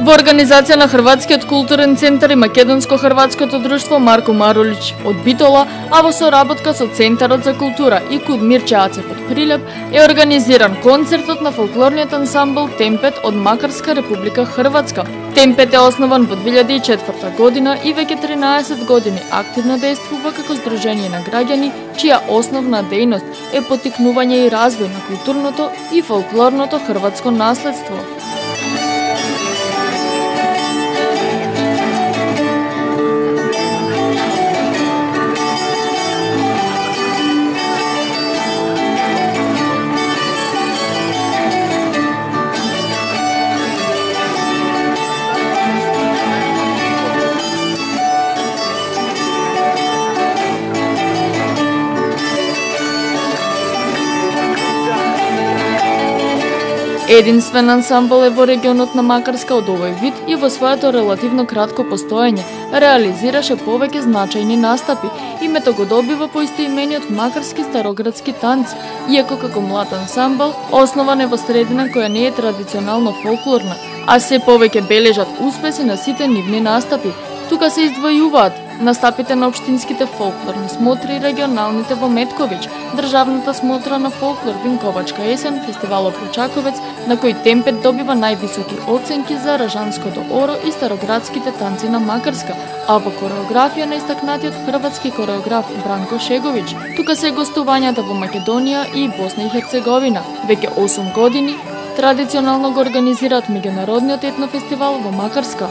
Во организација на Хрватскиот културен центар и Македонско-хрватското друштво Марко Марулич од Битола, а во соработка со Центарот за култура и Куд Мирча Ацев од Прилеп, е организиран концертот на фолклорниот ансамбл Темпет од Макарска Република Хрватска. Темпет е основан во 2004 година и веќе 13 години активно действува како здружение на граѓани, чија основна дејност е потикнување и развој на културното и фолклорното хрватско наследство. Единствен ансамбл е во регионот на Макарска од овој вид и во своето релативно кратко постоење реализираше повеќе значајни настапи. Името го добива по истоимениот макарски староградски танц, иако како млад ансамбл основан е во средина која не е традиционално фолклорна, а се повеќе бележат успеси на сите нивни настапи. Тука се издвојуваат Настапите на општинските фолклорни смотри и регионалните во Метковиќ, државната смотра на фолклор Винковачка есен, фестивалот Прочаковец, на кој Темпет добива највисоки оценки за ражанското оро и староградските танци на Макарска, а во кореографија на истакнатиот хрватски кореограф Бранко Шеговиќ. Тука се гостувањата во Македонија и Босна и Херцеговина. Веќе 8 години традиционално го организираат меѓународниот етнофестивал во Макарска.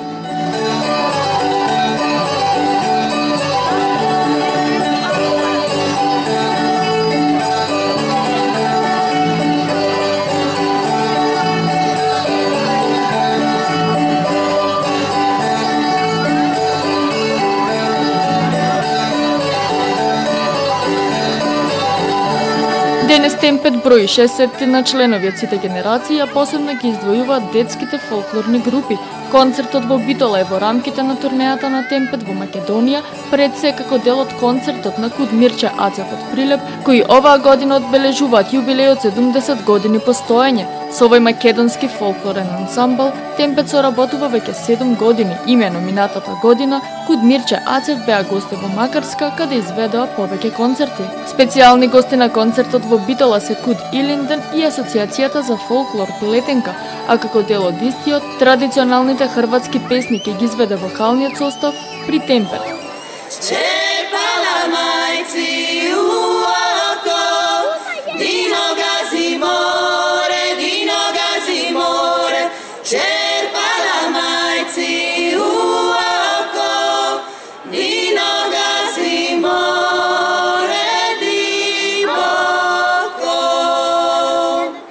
Денес темпет брои 60 на членови од сите генерации, а посебно ги издвојуваат детските фолклорни групи. Концертот во Битола е во рамките на турнејата на Темпет во Македонија, пред се како дел од концертот на Куд Мирче Ацев од Прилеп, кои оваа година одбележуваат јубилеј од 70 години постоење. Со овој македонски фолклорен ансамбл, Темпет соработува веќе 7 години. Имено минатата година, Куд Мирче Ацев беа гости во Макарска, каде изведоа повеќе концерти. Специјални гости на концертот во Битола се Куд Илинден и Асоциацијата за фолклор Плетенка, а како дел од истиот, традиционалните хрватски песни ќе ги изведе вокалниот состав при Темпет. Чепала мајци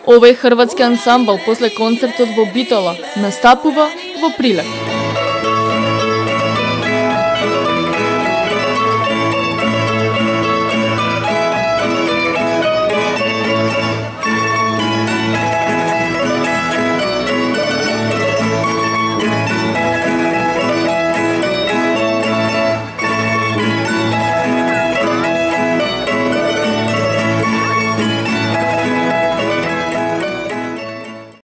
Овој хрватски ансамбл после концертот во Битола настапува во Прилеп.